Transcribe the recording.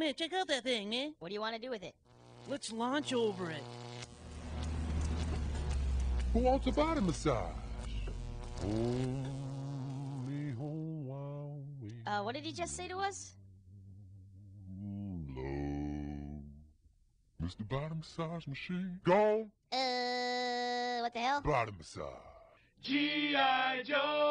Man, check out that thing, man. What do you want to do with it? Let's launch over it. Who wants a body massage? Uh, what did he just say to us? Hello. Mr. Body Massage Machine. Gone. Uh, what the hell? Body massage. G.I. Joe!